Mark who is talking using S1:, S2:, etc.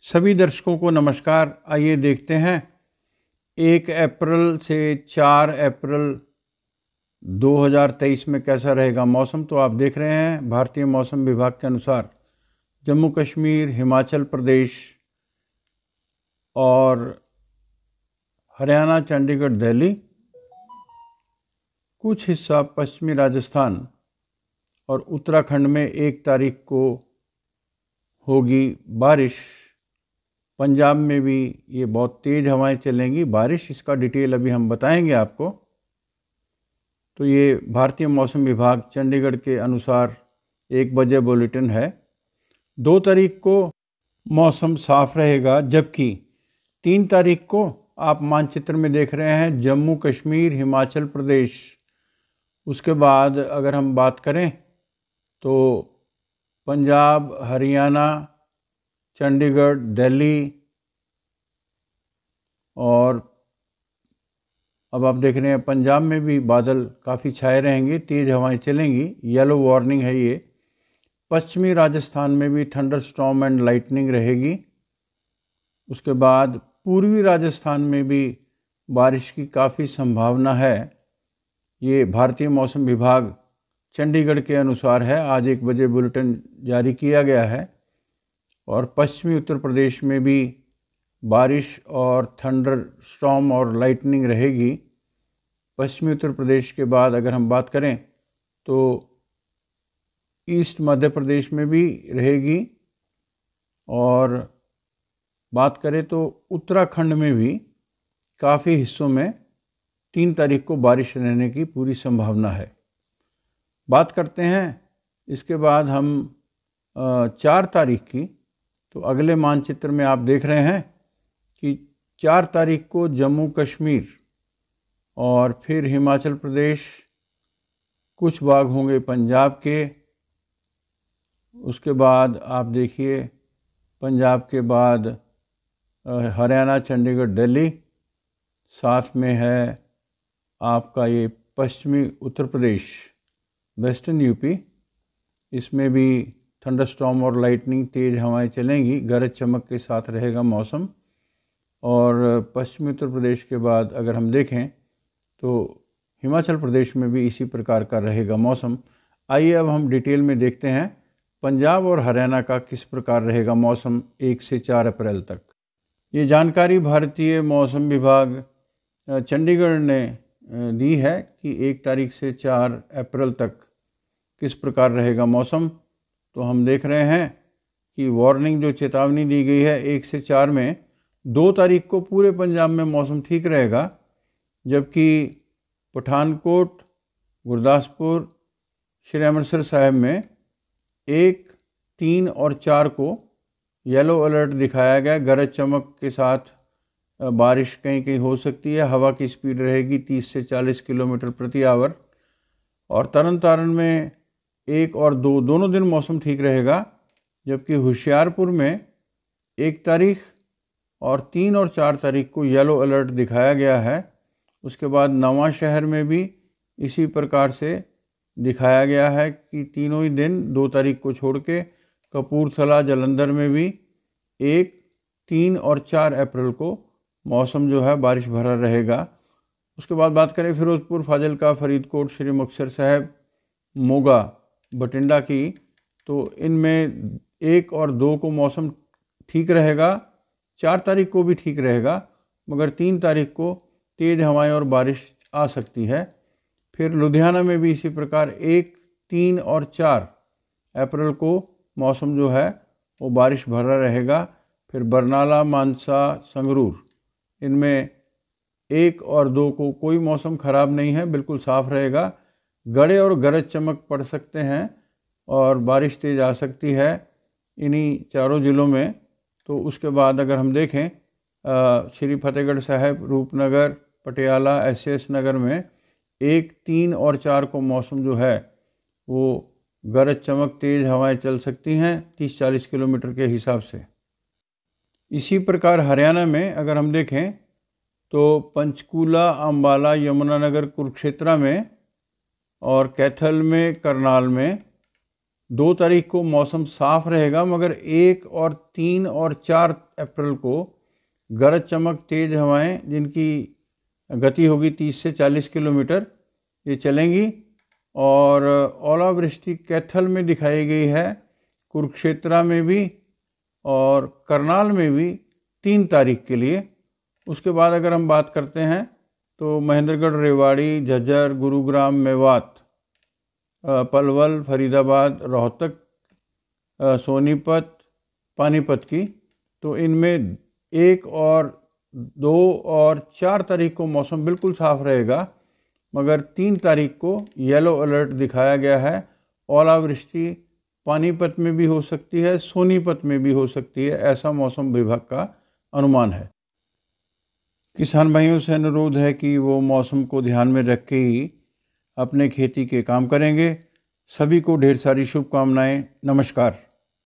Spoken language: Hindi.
S1: सभी दर्शकों को नमस्कार। आइए देखते हैं। एक अप्रैल से चार अप्रैल 2023 में कैसा रहेगा मौसम? तो आप देख रहे हैं भारतीय मौसम विभाग के अनुसार जम्मू कश्मीर, हिमाचल प्रदेश और हरियाणा, चंडीगढ़, दिल्ली, कुछ हिस्सा पश्चिमी राजस्थान और उत्तराखंड में एक तारीख को होगी बारिश। पंजाब में भी ये बहुत तेज़ हवाएँ चलेंगी। बारिश इसका डिटेल अभी हम बताएँगे आपको। तो ये भारतीय मौसम विभाग चंडीगढ़ के अनुसार एक बजे बुलेटिन है। दो तारीख को मौसम साफ़ रहेगा, जबकि तीन तारीख को आप मानचित्र में देख रहे हैं जम्मू कश्मीर, हिमाचल प्रदेश। उसके बाद अगर हम बात करें तो पंजाब, हरियाणा चंडीगढ़, दिल्ली और अब आप देख रहे हैं पंजाब में भी बादल काफ़ी छाए रहेंगे, तेज़ हवाएँ चलेंगी। येलो वार्निंग है ये। पश्चिमी राजस्थान में भी थंडर स्टॉम एंड लाइटनिंग रहेगी। उसके बाद पूर्वी राजस्थान में भी बारिश की काफ़ी संभावना है। ये भारतीय मौसम विभाग चंडीगढ़ के अनुसार है। आज एक बजे बुलेटिन जारी किया गया है। और पश्चिमी उत्तर प्रदेश में भी बारिश और थंडर स्टॉम और लाइटनिंग रहेगी। पश्चिमी उत्तर प्रदेश के बाद अगर हम बात करें तो ईस्ट मध्य प्रदेश में भी रहेगी। और बात करें तो उत्तराखंड में भी काफ़ी हिस्सों में तीन तारीख को बारिश रहने की पूरी संभावना है। बात करते हैं, इसके बाद हम चार तारीख की तो अगले मानचित्र में आप देख रहे हैं कि चार तारीख को जम्मू कश्मीर और फिर हिमाचल प्रदेश, कुछ भाग होंगे पंजाब के। उसके बाद आप देखिए, पंजाब के बाद हरियाणा, चंडीगढ़, दिल्ली। साथ में है आपका ये पश्चिमी उत्तर प्रदेश, वेस्टर्न यूपी। इसमें भी थंडर स्टॉम और लाइटनिंग तेज़ हवाएँ चलेंगी, गरज चमक के साथ रहेगा मौसम। और पश्चिमी उत्तर प्रदेश के बाद अगर हम देखें तो हिमाचल प्रदेश में भी इसी प्रकार का रहेगा मौसम। आइए अब हम डिटेल में देखते हैं, पंजाब और हरियाणा का किस प्रकार रहेगा मौसम एक से चार अप्रैल तक। ये जानकारी भारतीय मौसम विभाग चंडीगढ़ ने दी है कि एक तारीख से चार अप्रैल तक किस प्रकार रहेगा मौसम। तो हम देख रहे हैं कि वार्निंग जो चेतावनी दी गई है एक से चार में, दो तारीख को पूरे पंजाब में मौसम ठीक रहेगा, जबकि पठानकोट, गुरदासपुर, श्री अमृतसर साहिब में एक, तीन और चार को येलो अलर्ट दिखाया गया। गरज चमक के साथ बारिश कहीं कहीं हो सकती है। हवा की स्पीड रहेगी 30 से 40 किलोमीटर प्रति आवर और तरन तारण में एक और दो, दोनों दिन मौसम ठीक रहेगा, जबकि होशियारपुर में एक तारीख और तीन और चार तारीख को येलो अलर्ट दिखाया गया है। उसके बाद नवा शहर में भी इसी प्रकार से दिखाया गया है कि तीनों ही दिन, दो तारीख को छोड़ के कपूरथला, जलंधर में भी एक, तीन और चार अप्रैल को मौसम जो है बारिश भरा रहेगा। उसके बाद बात करें फिरोजपुर, फाजिलका, फरीदकोट, श्री मुक्सर साहब, मोगा। बटिंडा की तो इनमें एक और दो को मौसम ठीक रहेगा, चार तारीख को भी ठीक रहेगा, मगर तीन तारीख को तेज़ हवाएँ और बारिश आ सकती है। फिर लुधियाना में भी इसी प्रकार एक, तीन और चार अप्रैल को मौसम जो है, वो बारिश भरा रहेगा। फिर बरनाला, मानसा, संगरूर, इनमें एक और दो को कोई मौसम ख़राब नहीं है, बिल्कुल साफ़ रहेगा। गड़े और गरज चमक पड़ सकते हैं और बारिश तेज़ आ सकती है इन्हीं चारों ज़िलों में। तो उसके बाद अगर हम देखें श्री फतेहगढ़ साहब, रूपनगर, पटियाला एस एस नगर में एक, तीन और चार को मौसम जो है, वो गरज चमक तेज़ हवाएँ चल सकती हैं तीस चालीस किलोमीटर के हिसाब से। इसी प्रकार हरियाणा में अगर हम देखें तो पंचकूला अम्बाला यमुनानगर, कुरुक्षेत्रा में और कैथल में, करनाल में दो तारीख को मौसम साफ़ रहेगा, मगर एक और तीन और चार अप्रैल को गरज चमक तेज हवाएँ, जिनकी गति होगी तीस से चालीस किलोमीटर, ये चलेंगी। और ओलावृष्टि कैथल में दिखाई गई है, कुरुक्षेत्रा में भी और करनाल में भी तीन तारीख के लिए। उसके बाद अगर हम बात करते हैं तो महेंद्रगढ़, रेवाड़ी, झज्जर, गुरुग्राम, मेवात पलवल, फरीदाबाद, रोहतक सोनीपत, पानीपत की। तो इनमें एक और, दो और चार तारीख को मौसम बिल्कुल साफ़ रहेगा, मगर तीन तारीख को येलो अलर्ट दिखाया गया है। ओलावृष्टि पानीपत में भी हो सकती है, सोनीपत में भी हो सकती है, ऐसा मौसम विभाग का अनुमान है। किसान भाइयों, से अनुरोध है कि वो मौसम को ध्यान में रख के ही अपने खेती के काम करेंगे। सभी को ढेर सारी शुभकामनाएँ। नमस्कार।